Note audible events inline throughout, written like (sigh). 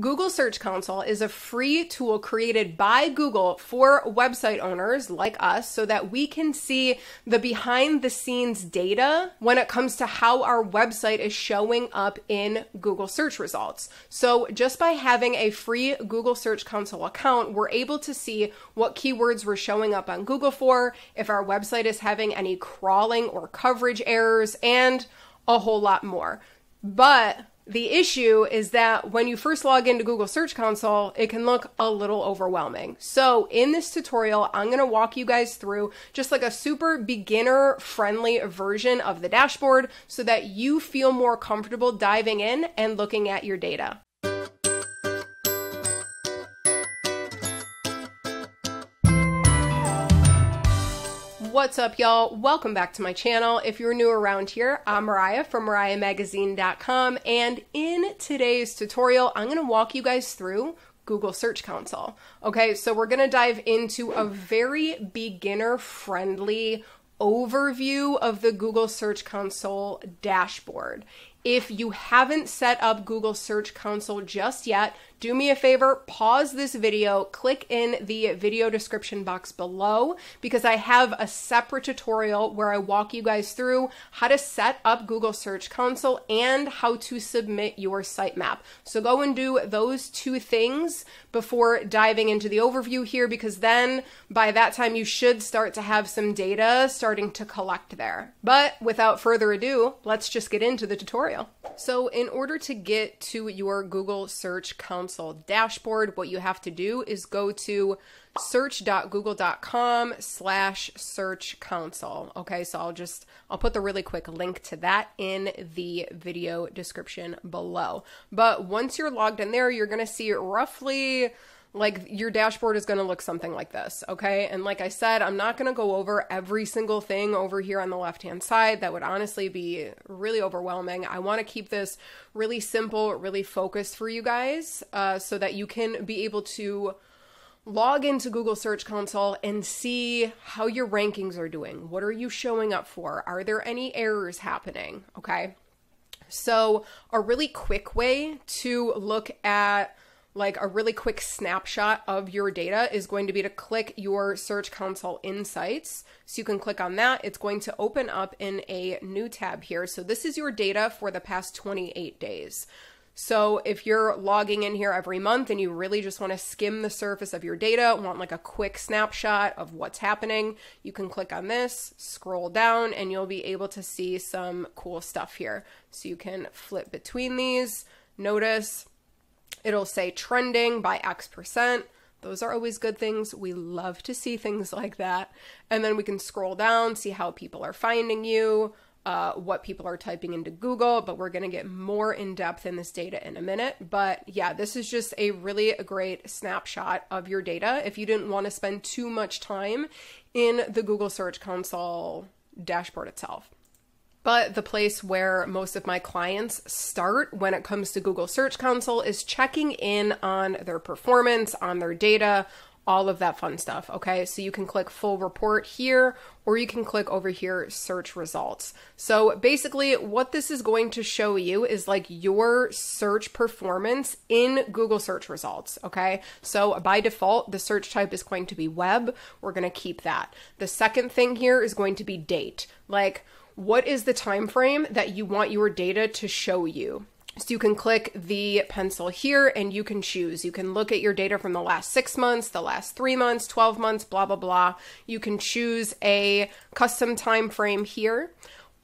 Google Search Console is a free tool created by Google for website owners like us so that we can see the behind the scenes data when it comes to how our website is showing up in Google search results. So, just by having a free Google Search Console account, we're able to see what keywords we're showing up on Google for, if our website is having any crawling or coverage errors, and a whole lot more. But the issue is that when you first log into Google Search Console, it can look a little overwhelming. So, in this tutorial, I'm going to walk you guys through just like a super beginner friendly version of the dashboard so that you feel more comfortable diving in and looking at your data. What's up, y'all? Welcome back to my channel. If you're new around here, I'm Mariah from MariahMagazine.com, and in today's tutorial, I'm going to walk you guys through Google Search Console. Okay, so we're going to dive into a very beginner friendly overview of the Google Search Console dashboard. If you haven't set up Google Search Console just yet, do me a favor, pause this video, click in the video description box below because I have a separate tutorial where I walk you guys through how to set up Google Search Console and how to submit your sitemap. So go and do those two things before diving into the overview here because then by that time you should start to have some data starting to collect there. But without further ado, let's just get into the tutorial. So in order to get to your Google Search Console dashboard, what you have to do is go to search.google.com slash search console. Okay, so I'll just, I'll put the really quick link to that in the video description below. But once you're logged in there, you're going to see roughly like your dashboard is going to look something like this, okay? And like I said, I'm not going to go over every single thing over here on the left-hand side. That would honestly be really overwhelming. I want to keep this really simple, really focused for you guys uh, so that you can be able to log into Google Search Console and see how your rankings are doing. What are you showing up for? Are there any errors happening? Okay. So, a really quick way to look at like a really quick snapshot of your data is going to be to click your Search Console Insights. So you can click on that. It's going to open up in a new tab here. So this is your data for the past 28 days. So if you're logging in here every month and you really just want to skim the surface of your data, want like a quick snapshot of what's happening, you can click on this, scroll down, and you'll be able to see some cool stuff here. So you can flip between these, notice It'll say trending by X percent. Those are always good things. We love to see things (laughs) like that. And then we can scroll down, see how people are finding you, uh, what people are typing into Google, but we're going to get more in depth in this data in a minute. But yeah, this is just a really great snapshot of your data if you didn't want to spend too much time in the Google Search Console dashboard itself. But the place where most of my clients start when it comes to Google Search Console is checking in on their performance, on their data, all of that fun stuff. Okay, so you can click full report here, or you can click over here, search results. So basically, what this is going to show you is like your search performance in Google search results. Okay, so by default, the search type is going to be web. We're going to keep that. The second thing here is going to be date. Like, what is the time frame that you want your data to show you. So you can click the pencil here and you can choose. You can look at your data from the last six months, the last three months, 12 months, blah, blah, blah. You can choose a custom time frame here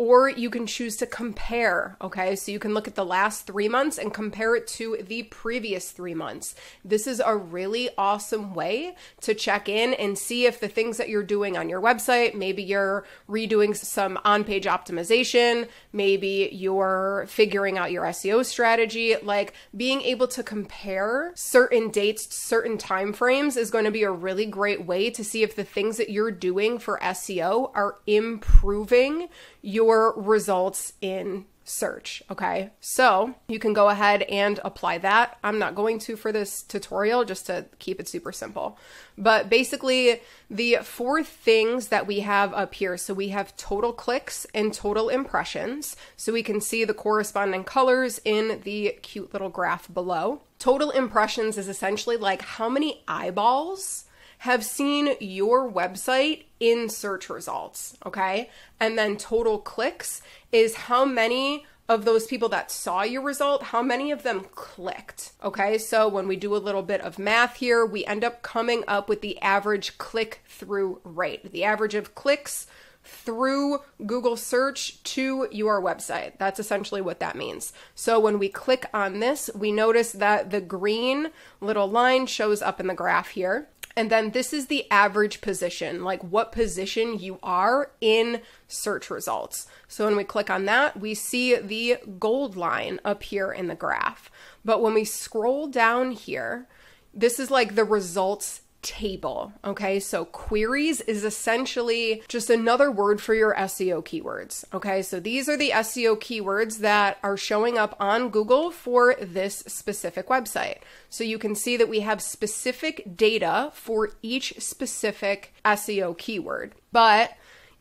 or you can choose to compare. Okay, so you can look at the last three months and compare it to the previous three months. This is a really awesome way to check in and see if the things that you're doing on your website, maybe you're redoing some on page optimization, maybe you're figuring out your SEO strategy, like being able to compare certain dates, certain time frames is going to be a really great way to see if the things that you're doing for SEO are improving your results in search. Okay, so you can go ahead and apply that. I'm not going to for this tutorial just to keep it super simple. But basically, the four things that we have up here so we have total clicks and total impressions. So we can see the corresponding colors in the cute little graph below. Total impressions is essentially like how many eyeballs have seen your website in search results, okay? And then total clicks is how many of those people that saw your result, how many of them clicked? Okay, so when we do a little bit of math here, we end up coming up with the average click through rate, the average of clicks through Google search to your website. That's essentially what that means. So when we click on this, we notice that the green little line shows up in the graph here. And then this is the average position, like what position you are in search results. So when we click on that, we see the gold line up here in the graph. But when we scroll down here, this is like the results table. Okay, so queries is essentially just another word for your SEO keywords. Okay, so these are the SEO keywords that are showing up on Google for this specific website. So you can see that we have specific data for each specific SEO keyword. But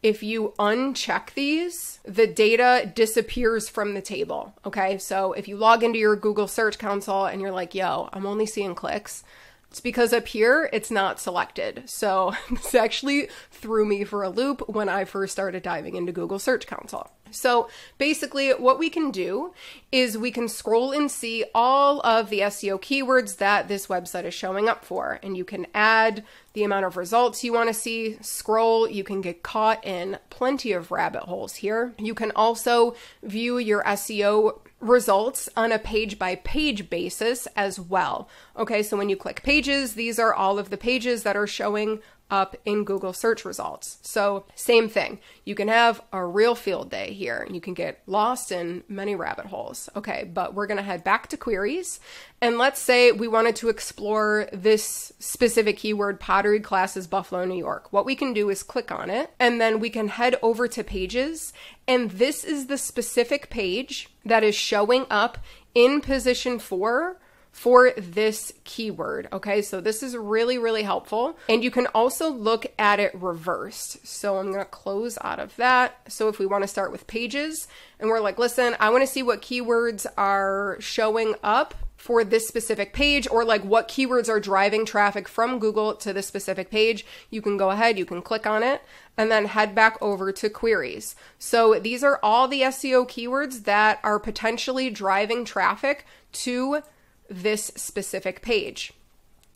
if you uncheck these, the data disappears from the table. Okay, so if you log into your Google Search Console and you're like, yo, I'm only seeing clicks, it's because up here it's not selected. So (laughs) this actually threw me for a loop when I first started diving into Google Search Console. So basically, what we can do is we can scroll and see all of the SEO keywords that this website is showing up for. And you can add the amount of results you want to see, scroll, you can get caught in plenty of rabbit holes here. You can also view your SEO results on a page by page basis as well. Okay, so when you click pages, these are all of the pages that are showing up in Google search results. So, same thing. You can have a real field day here. And you can get lost in many rabbit holes. Okay, but we're going to head back to queries. And let's say we wanted to explore this specific keyword, pottery classes, Buffalo, New York. What we can do is click on it, and then we can head over to pages. And this is the specific page that is showing up in position four for this keyword. Okay, so this is really, really helpful. And you can also look at it reversed. So I'm to close out of that. So if we want to start with pages and we're like, listen, I want to see what keywords are showing up for this specific page or like what keywords are driving traffic from Google to this specific page, you can go ahead, you can click on it and then head back over to queries. So these are all the SEO keywords that are potentially driving traffic to this specific page.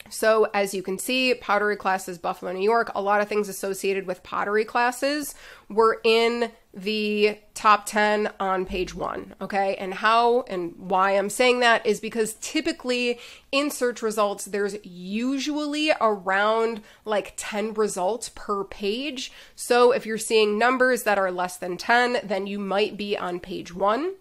So, as you can see, pottery classes, Buffalo, New York, a lot of things associated with pottery classes were in the top 10 on page one. Okay. And how and why I'm saying that is because typically in search results, there's usually around like 10 results per page. So, if you're seeing numbers that are less than 10, then you might be on page one.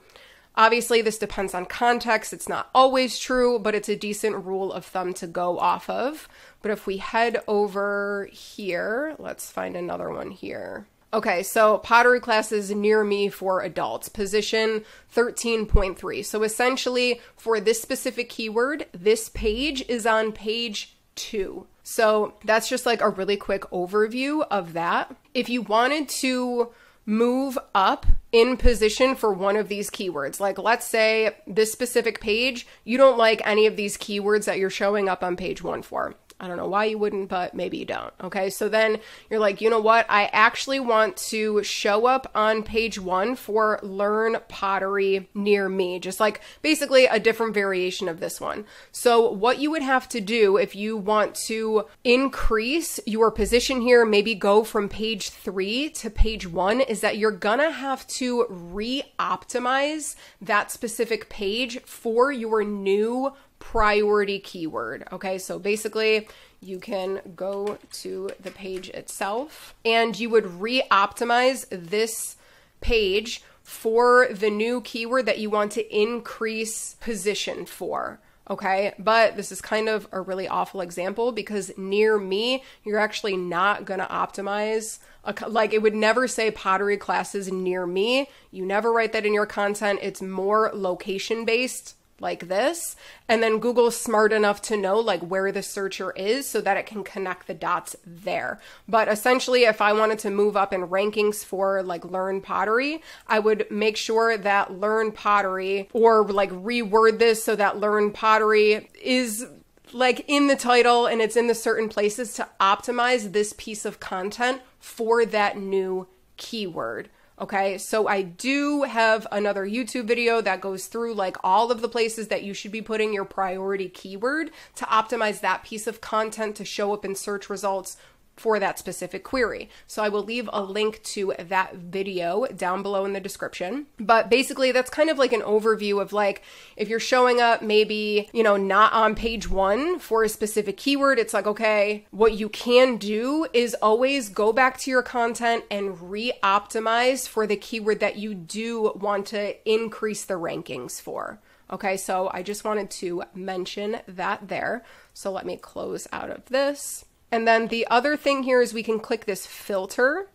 Obviously, this depends on context. It's not always true, but it's a decent rule of thumb to go off of. But if we head over here, let's find another one here. Okay, so pottery classes near me for adults, position 13.3. So essentially, for this specific keyword, this page is on page two. So that's just like a really quick overview of that. If you wanted to move up in position for one of these keywords. Like, let's say this specific page, you don't like any of these keywords that you're showing up on page one for. I don't know why you wouldn't, but maybe you don't. Okay. So then you're like, you know what? I actually want to show up on page one for learn pottery near me, just like basically a different variation of this one. So, what you would have to do if you want to increase your position here, maybe go from page three to page one, is that you're gonna have to re optimize that specific page for your new priority keyword. Okay, so basically, you can go to the page itself and you would re optimize this page for the new keyword that you want to increase position for. Okay, but this is kind of a really awful example because near me, you're actually not to optimize. A, like it would never say pottery classes near me. You never write that in your content. It's more location based like this. And then Google's smart enough to know like where the searcher is so that it can connect the dots there. But essentially, if I wanted to move up in rankings for like learn pottery, I would make sure that learn pottery or like reword this so that learn pottery is like in the title and it's in the certain places to optimize this piece of content for that new keyword. Okay, so I do have another YouTube video that goes through like all of the places that you should be putting your priority keyword to optimize that piece of content to show up in search results for that specific query. So I will leave a link to that video down below in the description. But basically that's kind of like an overview of like if you're showing up maybe, you know, not on page 1 for a specific keyword, it's like okay, what you can do is always go back to your content and re-optimize for the keyword that you do want to increase the rankings for. Okay, so I just wanted to mention that there. So let me close out of this. And then the other thing here is we can click this filter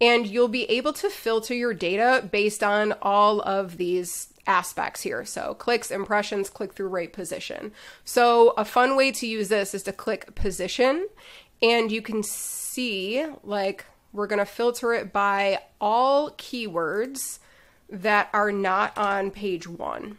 and you'll be able to filter your data based on all of these aspects here. So clicks, impressions, click through rate, position. So a fun way to use this is to click position and you can see like we're going to filter it by all keywords that are not on page one.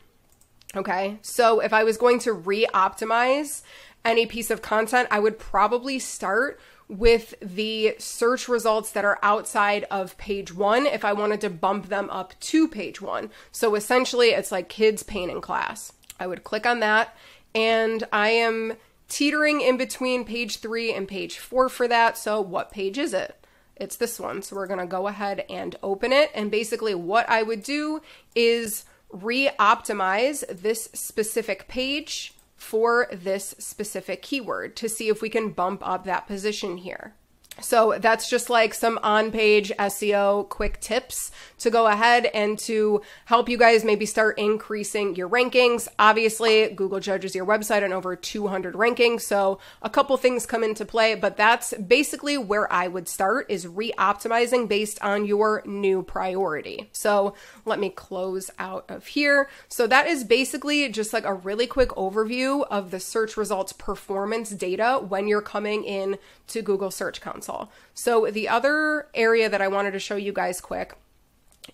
Okay, so if I was going to re optimize any piece of content, I would probably start with the search results that are outside of page one if I wanted to bump them up to page one. So essentially, it's like kids painting class. I would click on that, and I am teetering in between page three and page four for that. So, what page is it? It's this one. So, we're going to go ahead and open it. And basically, what I would do is re optimize this specific page for this specific keyword to see if we can bump up that position here. So that's just like some on page SEO quick tips to go ahead and to help you guys maybe start increasing your rankings. Obviously, Google judges your website on over 200 rankings. So a couple things come into play, but that's basically where I would start is re optimizing based on your new priority. So let me close out of here. So that is basically just like a really quick overview of the search results performance data when you're coming in to Google Search Console. So the other area that I wanted to show you guys quick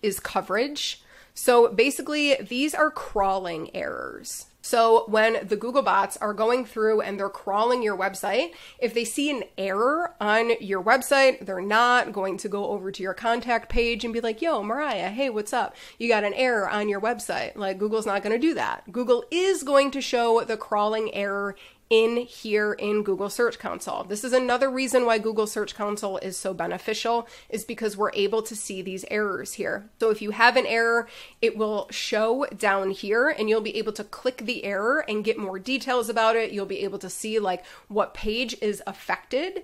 is coverage. So basically, these are crawling errors. So when the Google bots are going through and they're crawling your website, if they see an error on your website, they're not going to go over to your contact page and be like, yo, Mariah, hey, what's up? You got an error on your website. Like Google's not going to do that. Google is going to show the crawling error in here in Google Search Console. This is another reason why Google Search Console is so beneficial is because we're able to see these errors here. So if you have an error, it will show down here and you'll be able to click the error and get more details about it. You'll be able to see like what page is affected.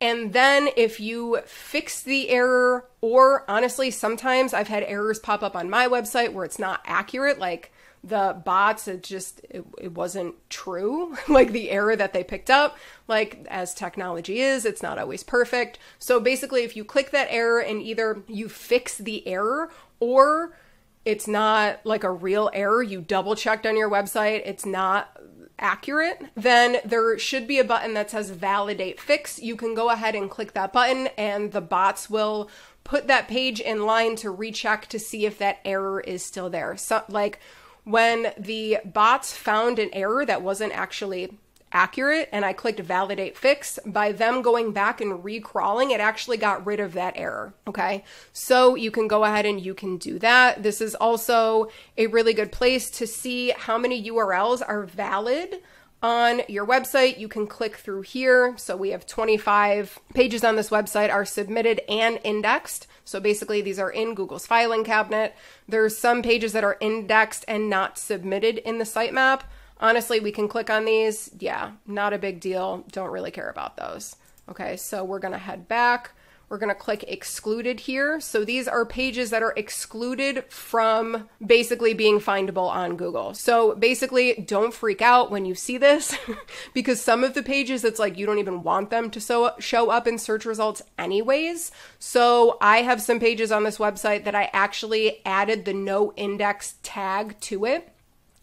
And then if you fix the error, or honestly, sometimes I've had errors pop up on my website where it's not accurate, like the bots it just it, it wasn't true (laughs) like the error that they picked up like as technology is it's not always perfect so basically if you click that error and either you fix the error or it's not like a real error you double checked on your website it's not accurate, then there should be a button that says validate fix. You can go ahead and click that button and the bots will put that page in line to recheck to see if that error is still there. So like when the bots found an error that wasn't actually accurate and I clicked validate fix, by them going back and recrawling, it actually got rid of that error. Okay. So you can go ahead and you can do that. This is also a really good place to see how many URLs are valid on your website. You can click through here. So we have 25 pages on this website are submitted and indexed. So basically these are in Google's filing cabinet. There's some pages that are indexed and not submitted in the sitemap. Honestly, we can click on these. Yeah, not a big deal. Don't really care about those. Okay, so we're to head back. We're going to click excluded here. So these are pages that are excluded from basically being findable on Google. So basically, don't freak out when you see this (laughs) because some of the pages, it's like you don't even want them to so, show up in search results anyways. So I have some pages on this website that I actually added the no index tag to it.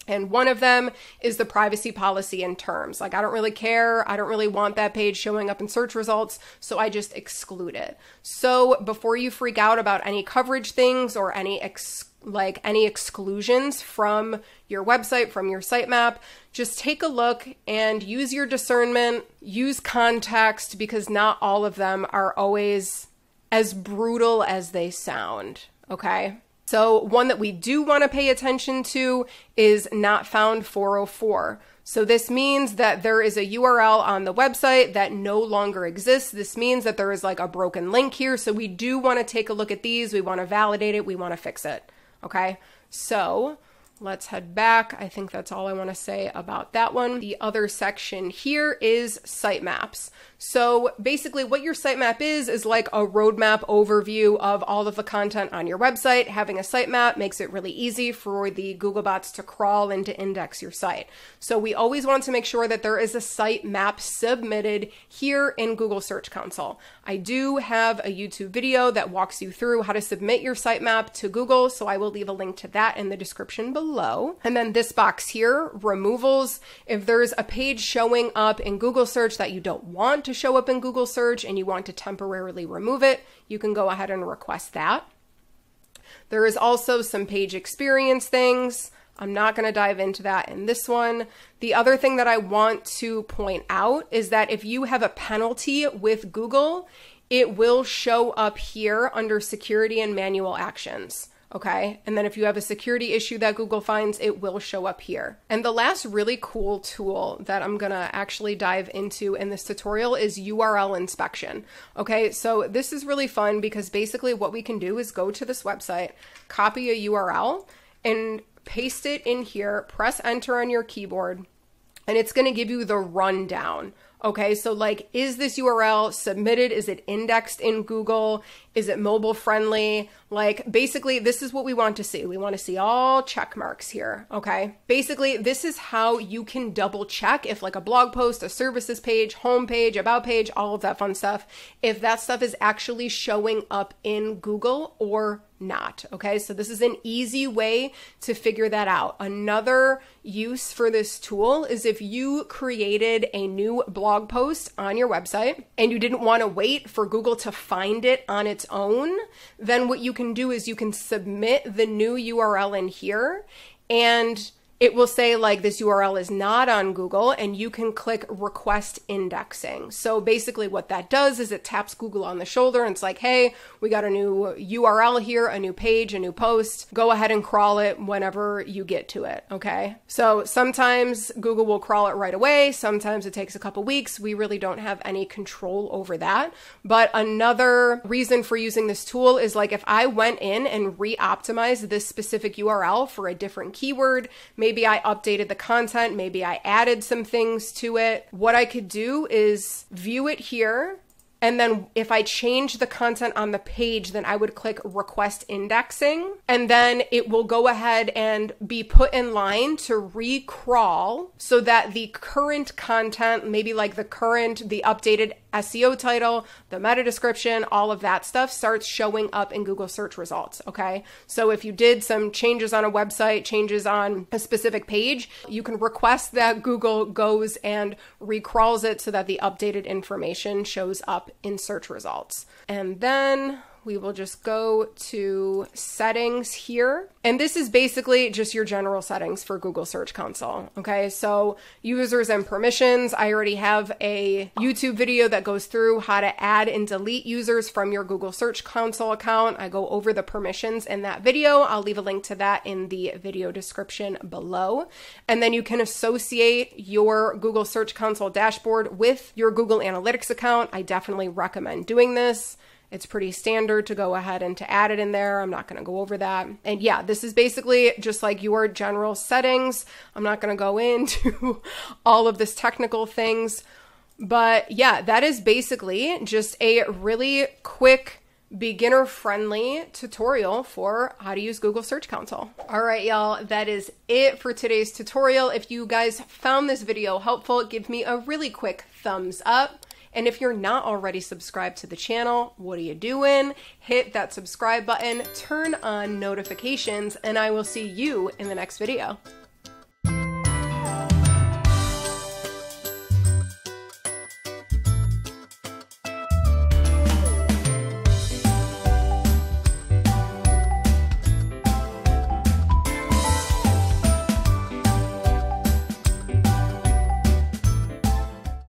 And one of them is the privacy policy and terms. Like, I don't really care. I don't really want that page showing up in search results. So I just exclude it. So before you freak out about any coverage things or any ex- like any exclusions from your website, from your sitemap, just take a look and use your discernment, use context because not all of them are always as brutal as they sound. Okay. So, one that we do want to pay attention to is not found 404. So, this means that there is a URL on the website that no longer exists. This means that there is like a broken link here. So, we do want to take a look at these. We want to validate it. We want to fix it. Okay. So, Let's head back. I think that's all I want to say about that one. The other section here is sitemaps. So basically what your sitemap is, is like a roadmap overview of all of the content on your website. Having a sitemap makes it really easy for the Googlebots to crawl and to index your site. So we always want to make sure that there is a sitemap submitted here in Google Search Console. I do have a YouTube video that walks you through how to submit your sitemap to Google, so I will leave a link to that in the description below. And then this box here, removals. If there's a page showing up in Google search that you don't want to show up in Google search and you want to temporarily remove it, you can go ahead and request that. There is also some page experience things. I'm not going to dive into that in this one. The other thing that I want to point out is that if you have a penalty with Google, it will show up here under security and manual actions. Okay. And then if you have a security issue that Google finds, it will show up here. And the last really cool tool that I'm going to actually dive into in this tutorial is URL inspection. Okay. So this is really fun because basically what we can do is go to this website, copy a URL, and paste it in here, press enter on your keyboard, and it's going to give you the rundown. Okay, so like, is this URL submitted? Is it indexed in Google? Is it mobile friendly? Like, basically, this is what we want to see. We want to see all check marks here. Okay, basically, this is how you can double check if, like, a blog post, a services page, home page, about page, all of that fun stuff, if that stuff is actually showing up in Google or not. Okay, so this is an easy way to figure that out. Another use for this tool is if you created a new blog post on your website and you didn't want to wait for Google to find it on its own, then what you can do is you can submit the new URL in here. And it will say like this URL is not on Google and you can click request indexing. So basically what that does is it taps Google on the shoulder and it's like, hey, we got a new URL here, a new page, a new post. Go ahead and crawl it whenever you get to it. Okay. So sometimes Google will crawl it right away. Sometimes it takes a couple weeks. We really don't have any control over that. But another reason for using this tool is like if I went in and re-optimized this specific URL for a different keyword, Maybe I updated the content, maybe I added some things to it. What I could do is view it here and then if I change the content on the page, then I would click request indexing. And then it will go ahead and be put in line to recrawl so that the current content, maybe like the current, the updated SEO title, the meta description, all of that stuff starts showing up in Google search results. Okay. So if you did some changes on a website, changes on a specific page, you can request that Google goes and recrawls it so that the updated information shows up in search results. And then we will just go to settings here. And this is basically just your general settings for Google Search Console. Okay, so users and permissions. I already have a YouTube video that goes through how to add and delete users from your Google Search Console account. I go over the permissions in that video. I'll leave a link to that in the video description below. And then you can associate your Google Search Console dashboard with your Google Analytics account. I definitely recommend doing this. It's pretty standard to go ahead and to add it in there. I'm not going to go over that. And yeah, this is basically just like your general settings. I'm not going to go (laughs) into all of this technical things. But yeah, that is basically just a really quick beginner friendly tutorial for how to use Google Search Console. All right, y'all, that is it for today's tutorial. If you guys found this video helpful, give me a really quick thumbs up. And if you're not already subscribed to the channel, what are you doing? Hit that subscribe button, turn on notifications, and I will see you in the next video.